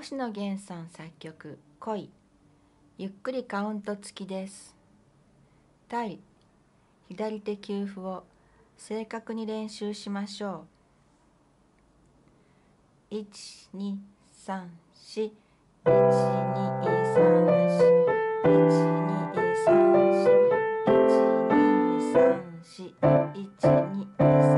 星野源さん作曲「恋」ゆっくりカウント付きです。対左手給付を正確に練習しましょう。1234 1234123412341234